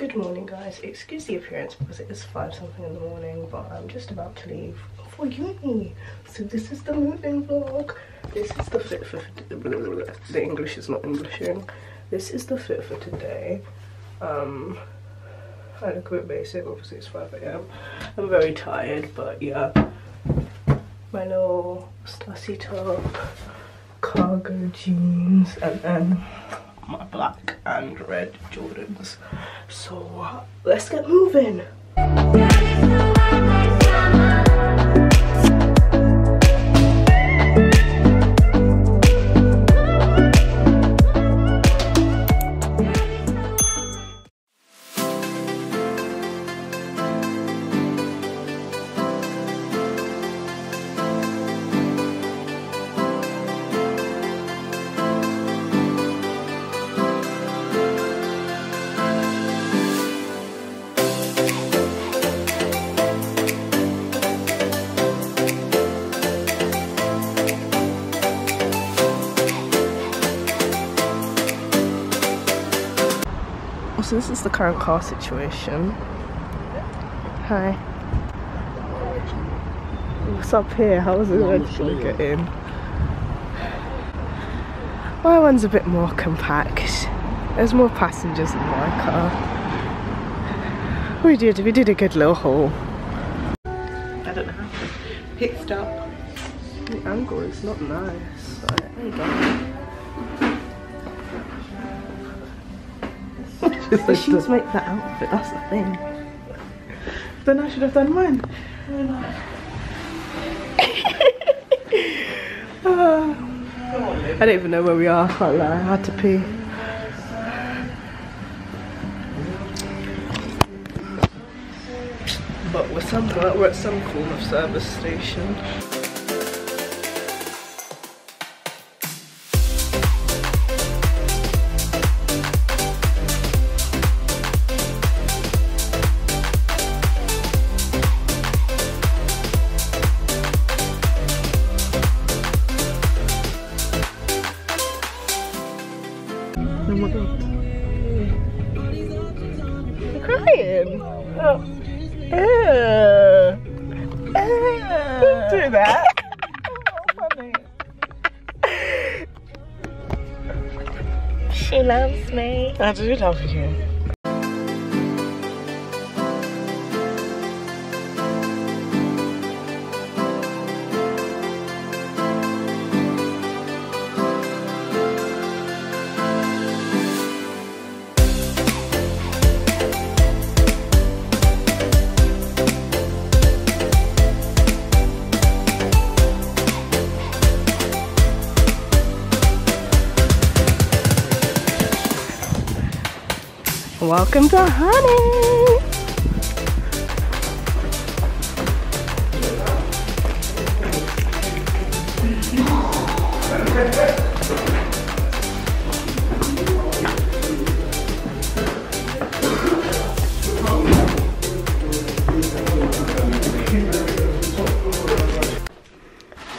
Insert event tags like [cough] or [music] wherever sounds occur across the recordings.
Good morning guys, excuse the appearance because it is 5 something in the morning but I'm just about to leave for uni. So this is the moving vlog. This is the fit for, the English is not Englishing. This is the fit for today. Um, I look a bit basic, obviously it's 5am. I'm very tired but yeah. My little Stussy top, cargo jeans and then my black and red Jordans. So uh, let's get moving. So this is the current car situation. Hi. What's up here? How is it going to get in? My one's a bit more compact. There's more passengers in my car. We did, we did a good little haul. I don't know how to pit stop. The angle is not nice. Right, there you go. the shoes make the outfit, that's the thing. Then I should have done mine. [laughs] I don't even know where we are, I can't lie, I had to pee. But we're somewhere, we're at some corner service station. Crying. Oh. Ew. Don't do that. oh. She loves me. I do love you. Welcome to Honey.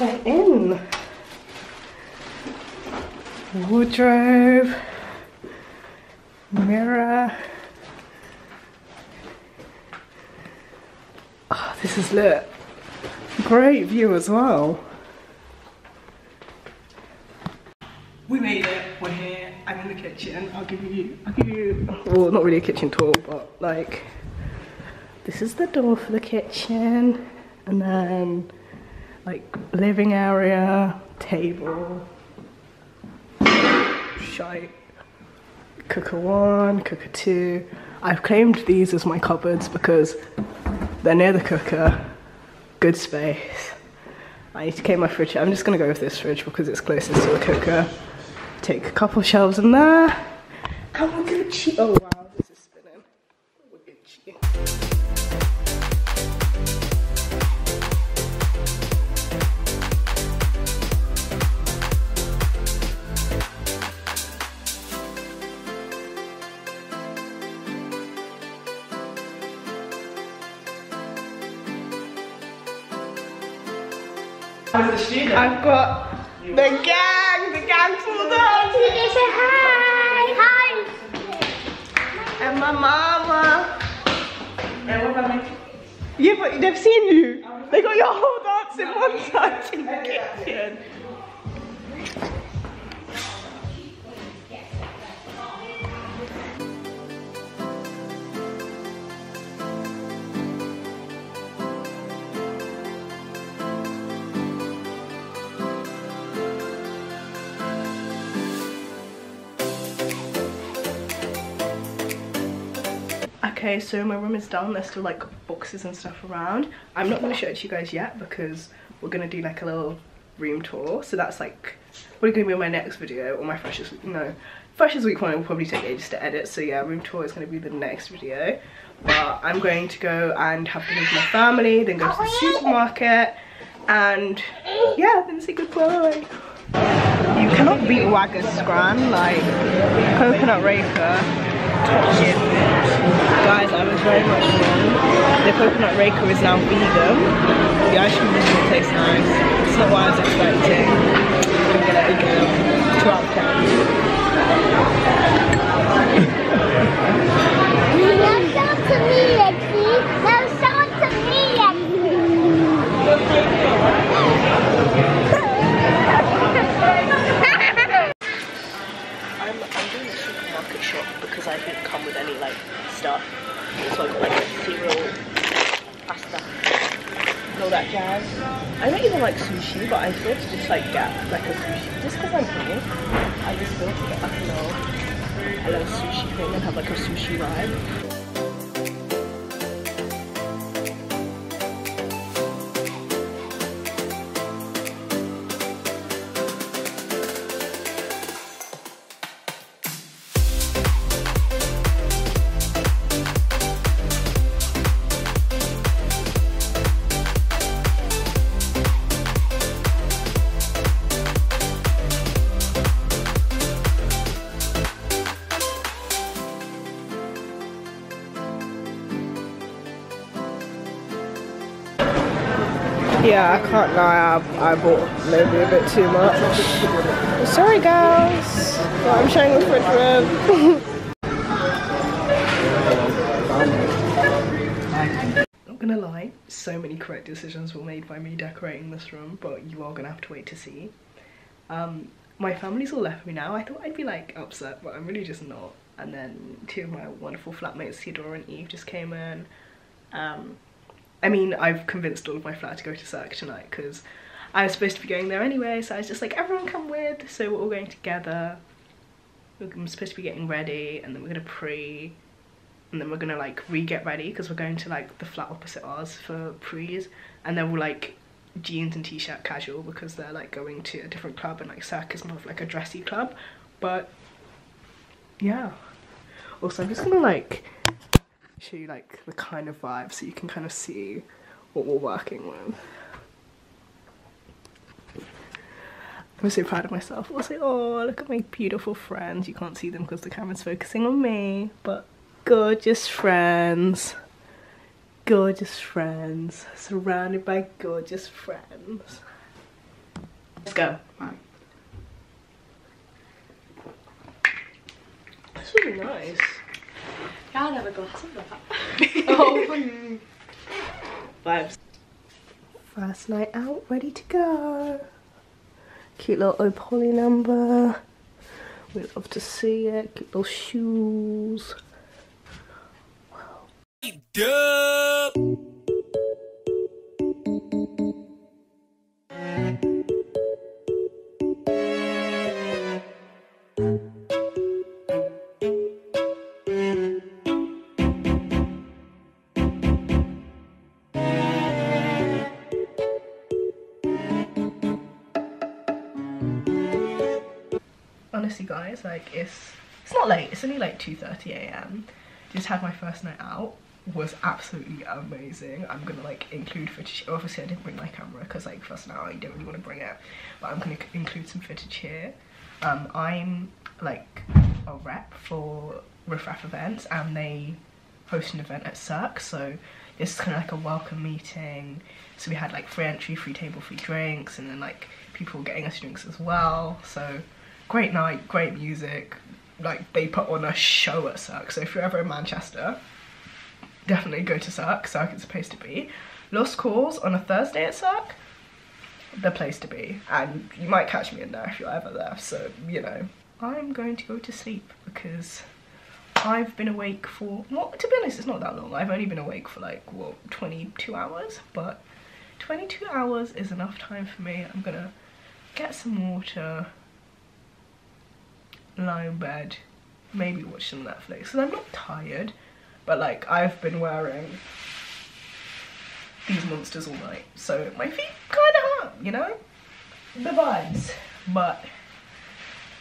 We're in. Wardrobe mirror. Oh, this is lit. Great view as well. We made it. We're here. I'm in the kitchen. I'll give you. I'll give you. Well, not really a kitchen tour, but like, this is the door for the kitchen, and then like living area, table, shite cooker one, cooker two. I've claimed these as my cupboards because they're near the cooker, good space. I need to keep my fridge. I'm just gonna go with this fridge because it's closest to the cooker. Take a couple shelves in there. And we're Gucci. Oh I've got the gang, the gang pulled up. Say hi. Hi. and my mama. And what about me? Yeah, but they've seen you. They got your whole dance in one side in the kitchen. Okay, so my room is done. There's still like boxes and stuff around. I'm not gonna show it to you guys yet because we're gonna do like a little room tour. So that's like probably gonna be in my next video or my freshest. No, freshers week one will probably take ages to edit. So yeah, room tour is gonna be the next video. But I'm going to go and have dinner with my family, then go to the supermarket, and yeah, then say goodbye. You cannot beat Wagga's Scran, like coconut reika, top shit. Guys, I was very much wrong. The coconut reika is now vegan. The ice cream doesn't taste nice. It's not what I was expecting. I'm gonna go. Two out because I didn't come with any like stuff. So I got like cereal, pasta, and all that jazz. I don't even like sushi, but I thought to just like get like a sushi. Just because I'm here, I just thought to get like a little, a little sushi thing and have like a sushi vibe. Yeah, I can't lie, I, I bought maybe a bit too much. Sorry guys, but I'm showing the fridge room. [laughs] Not gonna lie, so many correct decisions were made by me decorating this room, but you are gonna have to wait to see. Um, my family's all left me now. I thought I'd be like upset, but I'm really just not. And then two of my wonderful flatmates, Theodora and Eve, just came in. Um, I mean, I've convinced all of my flat to go to Cirque tonight because I was supposed to be going there anyway. So I was just like, everyone come with. So we're all going together. I'm supposed to be getting ready and then we're gonna pre and then we're gonna like re-get ready because we're going to like the flat opposite ours for pre's and then we'll like jeans and t-shirt casual because they're like going to a different club and like Cirque is more of like a dressy club. But yeah. Also, I'm just gonna like show you like the kind of vibe so you can kind of see what we're working with. I'm so proud of myself. I was like, oh, look at my beautiful friends. You can't see them because the camera's focusing on me, but gorgeous friends. Gorgeous friends. Surrounded by gorgeous friends. Let's go. Right. That's really nice. I'll have a glass of that. [laughs] oh, Vibes. First night out, ready to go. Cute little Opoly number. We love to see it. Cute little shoes. Honestly guys like it's it's not late. It's only like 2:30 a.m just had my first night out. Was absolutely amazing. I'm gonna like include footage. Obviously i didn't bring my camera because like first night you don't really want to bring it. But i'm gonna include some footage here. Um i'm like a rep for riff raff events and they host an event at cirque so this is kind of like a welcome meeting. So we had like free entry free table free drinks and then like people getting us drinks as well. So great night great music like they put on a show at Cirque. So if you're ever in Manchester, definitely go to Cirque. Cirque is supposed to be. Lost Cause on a Thursday at Cirque, the place to be. And you might catch me in there if you're ever there. So, you know, I'm going to go to sleep because I've been awake for, well, to be honest, it's not that long. I've only been awake for like, what, 22 hours? But 22 hours is enough time for me. I'm gonna get some water, lie in bed, maybe watch some Netflix. Because I'm not tired, but like I've been wearing these monsters all night. So my feet kind of hurt, you know? The vibes. But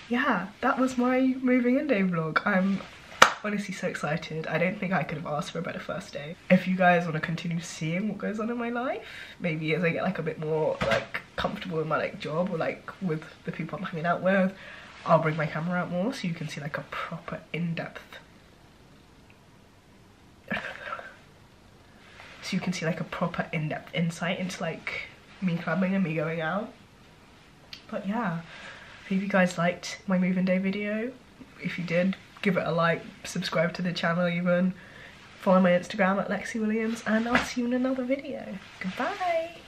yeah, that was my moving in day vlog. I'm honestly so excited. I don't think I could have asked for a better first day. If you guys want to continue seeing what goes on in my life, maybe as I get like a bit more like comfortable in my like job or like with the people I'm hanging out with, I'll bring my camera out more so you can see like a proper in-depth [laughs] so you can see like a proper in-depth insight into like me clubbing and me going out. But yeah, hope you guys liked my moving day video. If you did, give it a like, subscribe to the channel even, follow my Instagram at Lexi Williams, and I'll see you in another video. Goodbye!